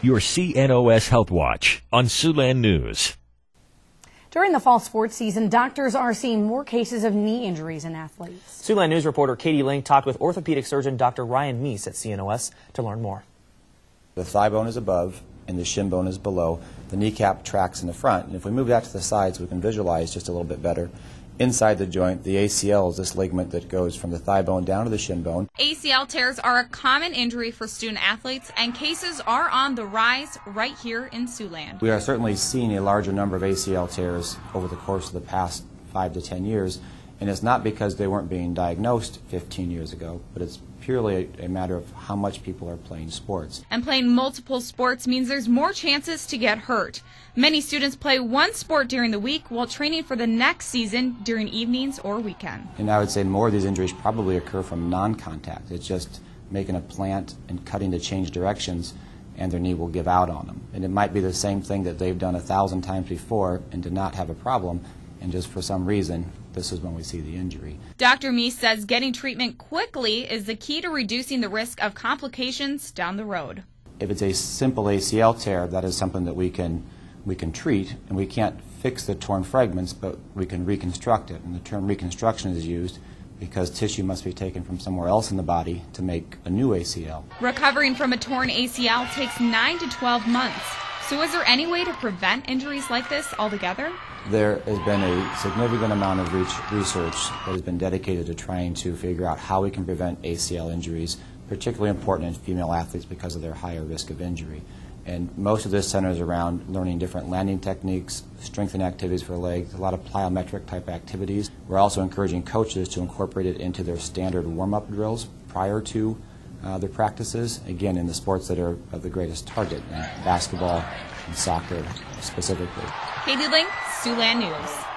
your CNOS Health Watch on Siouxland News. During the fall sports season, doctors are seeing more cases of knee injuries in athletes. Siouxland News reporter Katie Link talked with orthopedic surgeon Dr. Ryan Meis at CNOS to learn more. The thigh bone is above and the shin bone is below. The kneecap tracks in the front. And if we move that to the sides, we can visualize just a little bit better. Inside the joint, the ACL is this ligament that goes from the thigh bone down to the shin bone. ACL tears are a common injury for student athletes, and cases are on the rise right here in Siouxland. We are certainly seeing a larger number of ACL tears over the course of the past five to ten years. And it's not because they weren't being diagnosed 15 years ago, but it's purely a, a, matter of how much people are playing sports. And playing multiple sports means there's more chances to get hurt. Many students play one sport during the week while training for the next season during evenings or weekend. And I would say more of these injuries probably occur from non-contact. It's just making a plant and cutting to change directions and their knee will give out on them. And it might be the same thing that they've done a thousand times before and did not have a problem, and just for some reason, this is when we see the injury. Dr. Meis says getting treatment quickly is the key to reducing the risk of complications down the road. If it's a simple ACL tear, that is something that we can we can treat, and we can't fix the torn fragments, but we can reconstruct it. And the term reconstruction is used because tissue must be taken from somewhere else in the body to make a new ACL. Recovering from a torn ACL takes 9 to 12 months. So, is there any way to prevent injuries like this altogether? There has been a significant amount of research that has been dedicated to trying to figure out how we can prevent ACL injuries, particularly important in female athletes because of their higher risk of injury. And most of this centers around learning different landing techniques, strengthening activities for legs, a lot of plyometric type activities. We're also encouraging coaches to incorporate it into their standard warm up drills prior to uh, their practices, again, in the sports that are of the greatest target, basketball and soccer specifically. Katie Link, Siouxland News.